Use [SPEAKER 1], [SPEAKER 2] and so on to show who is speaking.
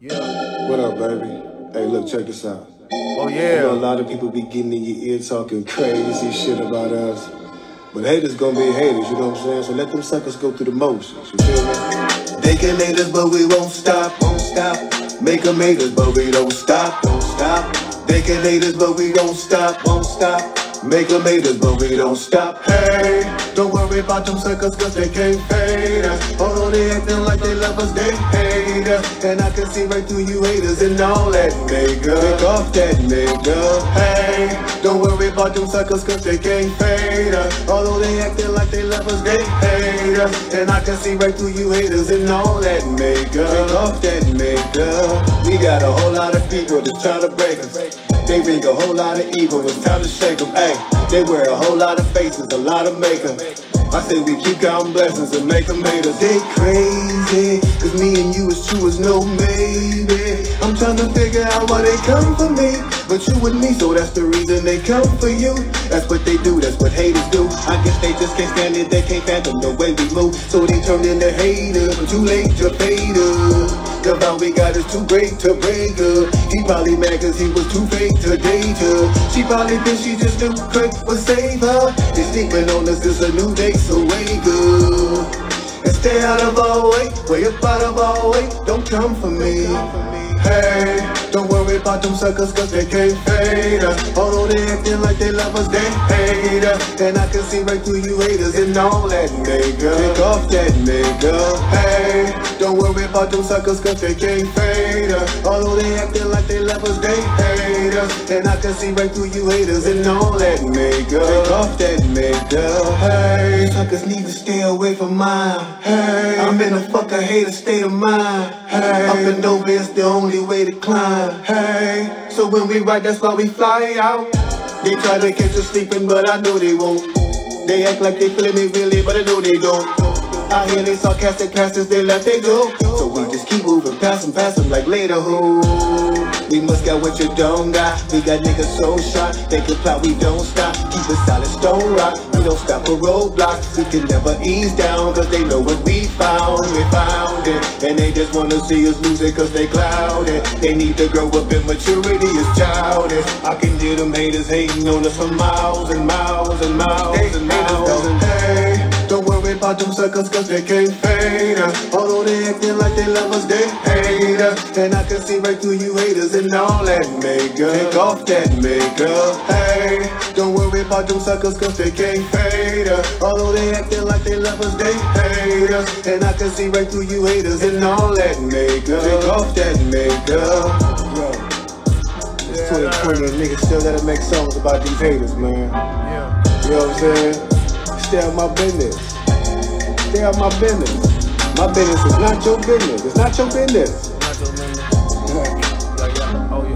[SPEAKER 1] Yeah.
[SPEAKER 2] What up, baby? Hey, look, check this out.
[SPEAKER 1] Oh
[SPEAKER 2] You
[SPEAKER 1] yeah.
[SPEAKER 2] know, a lot of people be getting in your ear talking crazy shit about us. But haters gonna be haters, you know what I'm saying? So let them suckers go through the motions, you feel me? They can hate us, but we won't stop, won't stop. Make them hate us, but we don't stop, don't stop. They can hate us, but we don't stop, won't stop. Make them hate us, but we don't stop. Hey, don't worry about them suckers, cause they can't fade us. Although they acting like they love us, they hate us. And I can see right through you haters and all that nigga. Take off that nigga. Hey, don't worry about them suckers, cause they can't fade us. Although they acting like they love us, they hate us. And I can see right through you haters and all that nigga. Take off that nigga. We got a whole lot of people that's trying to break us. They bring a whole lot of evil, it's time to shake them. Hey, they wear a whole lot of faces, a lot of makeup. I say we keep counting blessings and make them haters. They crazy, cause me and you is true as no maybe. I'm trying to figure out why they come for me. But you with me, so that's the reason they come for you. That's what they do, that's what haters do. I guess they just can't stand it, they can't fathom the way we move. So they turn into haters, but too late fade us. The vow we got is too great to break up. He probably mad cause he was too fake to date her. She probably thinks she just too quick for save her. They sleeping on us, it's a new day, so wake up. And stay out of our way, way up out of our way, don't come for me. Hey, don't worry about them suckers cause they can't fade us. Although they acting like they love us, they hate us. And I can see right through you haters and all that nigga. Take off that nigga. Hey, don't worry about them suckers cause they can't fade us. Although they acting like they love us, they hate us. And I can see right through you haters and all that nigga. Take off that nigga. Hey, suckers need to stay away from mine. Hey, I'm in a fucking hater state of mind. Hey, up and over is the only way to climb. Hey, so when we ride, that's why we fly out. They try to catch us sleeping, but I know they won't. They act like they feeling me really, but I know they don't. I hear they sarcastic passes, they let they go. So we just keep moving past them, past them like later, who? We must got what you don't got. We got niggas so sharp, they can plot, we don't stop. Keep a solid stone rock, we don't stop for roadblocks. We can never ease down, cause they know what we found. We found it, and they just wanna see us lose it, cause they clouded. They need to grow up in maturity, is childish. I can hear them haters hating on us for miles and miles and miles and miles. And hey, don't worry about them suckers, cause they can't fade us. Although they acting like they love us, they hate us. And I can see right through you haters and all that makeup. Take off that makeup. Hey, about them suckers, cause they can't fade us. Although they acting like they love us, they hate us. And I can see right through you haters and all that makeup. Take off that makeup. It's 2020 and niggas still gotta make songs about these haters, man.
[SPEAKER 1] Yeah.
[SPEAKER 2] You know what I'm saying? Stay out my business. Stay out my business. My business is not your business. It's not your business.
[SPEAKER 1] Not your. Yeah. Oh yeah. Oh